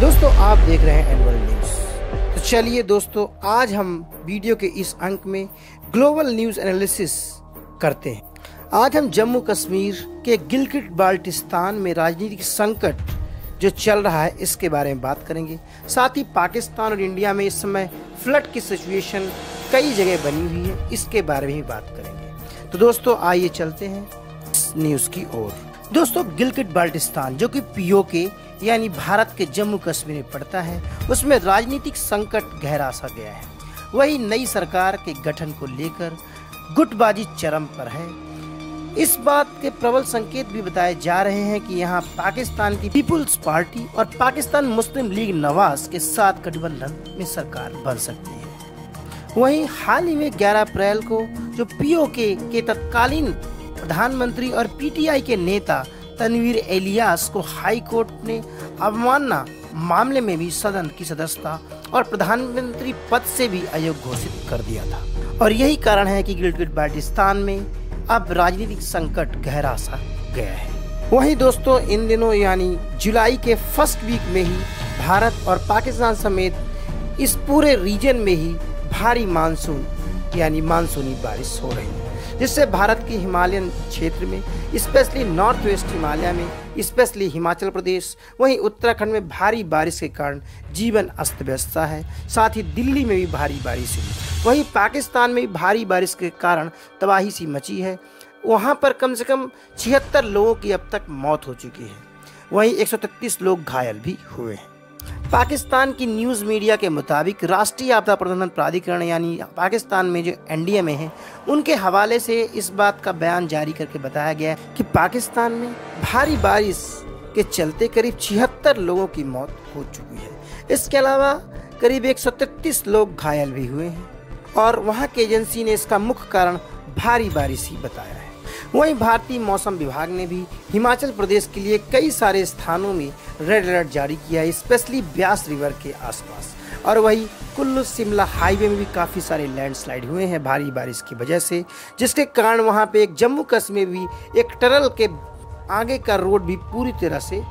दोस्तों, आप देख रहे हैं एनुअल न्यूज़ तो चलिए दोस्तों, आज हम वीडियो के इस अंक में ग्लोबल न्यूज़ एनालिसिस करते हैं। आज हम जम्मू कश्मीर के गिलगिट बाल्टिस्तान में राजनीतिक संकट जो चल रहा है, इसके बारे में बात करेंगे। साथ ही पाकिस्तान और इंडिया में इस समय फ्लड की सिचुएशन कई जगह बनी हुई है, इसके बारे में भी बात करेंगे। तो दोस्तों, आइए चलते हैं न्यूज़ की ओर। दोस्तों गिलगिट बाल्टिस्तान, जो कि पीओके यानी भारत के जम्मू कश्मीर में पड़ता है, उसमें राजनीतिक संकट गहरा सा गया है। वही नई सरकार के गठन को लेकर गुटबाजी चरम पर है। इस बात के प्रबल संकेत भी बताए जा रहे हैं कि यहाँ पाकिस्तान की पीपुल्स पार्टी और पाकिस्तान मुस्लिम लीग नवाज़ के साथ गठबंधन में सरकार बन सकती है। वहीं हाल ही में 11 अप्रैल को जो पीओके के तत्कालीन प्रधानमंत्री और पीटीआई के नेता तनवीर एलियास को हाई कोर्ट ने अवमानना मामले में भी सदन की सदस्यता और प्रधानमंत्री पद से भी अयोग्य घोषित कर दिया था। और यही कारण है कि गिलगिट बाल्टिस्तान में अब राजनीतिक संकट गहरा सा गया है। वहीं दोस्तों, इन दिनों यानी जुलाई के फ़र्स्ट वीक में ही भारत और पाकिस्तान समेत इस पूरे रीजन में ही भारी मानसून यानी मानसूनी बारिश हो रही है, जिससे भारत के हिमालयन क्षेत्र में स्पेशली नॉर्थ वेस्ट हिमालय में स्पेशली हिमाचल प्रदेश, वहीं उत्तराखंड में भारी बारिश के कारण जीवन अस्त व्यस्त है। साथ ही दिल्ली में भी भारी बारिश हुई। वहीं पाकिस्तान में भी भारी बारिश के कारण तबाही सी मची है। वहाँ पर कम से कम छिहत्तर लोगों की अब तक मौत हो चुकी है। वहीं 133 लोग घायल भी हुए हैं। पाकिस्तान की न्यूज़ मीडिया के मुताबिक राष्ट्रीय आपदा प्रबंधन प्राधिकरण, यानी पाकिस्तान में जो एनडीए में है, उनके हवाले से इस बात का बयान जारी करके बताया गया है कि पाकिस्तान में भारी बारिश के चलते करीब छिहत्तर लोगों की मौत हो चुकी है। इसके अलावा करीब एक लोग घायल भी हुए हैं और वहाँ की एजेंसी ने इसका मुख्य कारण भारी बारिश ही बताया वहीं भारतीय मौसम विभाग ने भी हिमाचल प्रदेश के लिए कई सारे स्थानों में रेड अलर्ट जारी किया है, स्पेशली ब्यास रिवर के आसपास। और वही कुल्लू शिमला हाईवे में भी काफ़ी सारे लैंडस्लाइड हुए हैं भारी बारिश की वजह से, जिसके कारण वहाँ पे एक जम्मू कश्मीर भी एक टनल के आगे का रोड भी पूरी तरह से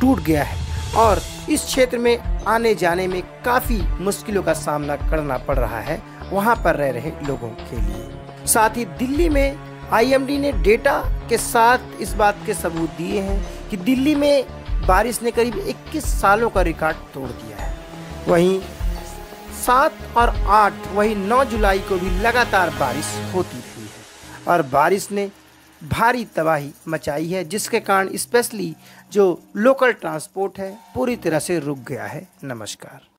टूट गया है। और इस क्षेत्र में आने जाने में काफ़ी मुश्किलों का सामना करना पड़ रहा है, वहाँ पर रह रहे लोगों के लिए। साथ ही दिल्ली में आईएमडी ने डेटा के साथ इस बात के सबूत दिए हैं कि दिल्ली में बारिश ने करीब 21 सालों का रिकॉर्ड तोड़ दिया है। वहीं सात और आठ, वही नौ जुलाई को भी लगातार बारिश होती रही है और बारिश ने भारी तबाही मचाई है, जिसके कारण स्पेशली जो लोकल ट्रांसपोर्ट है, पूरी तरह से रुक गया है। नमस्कार।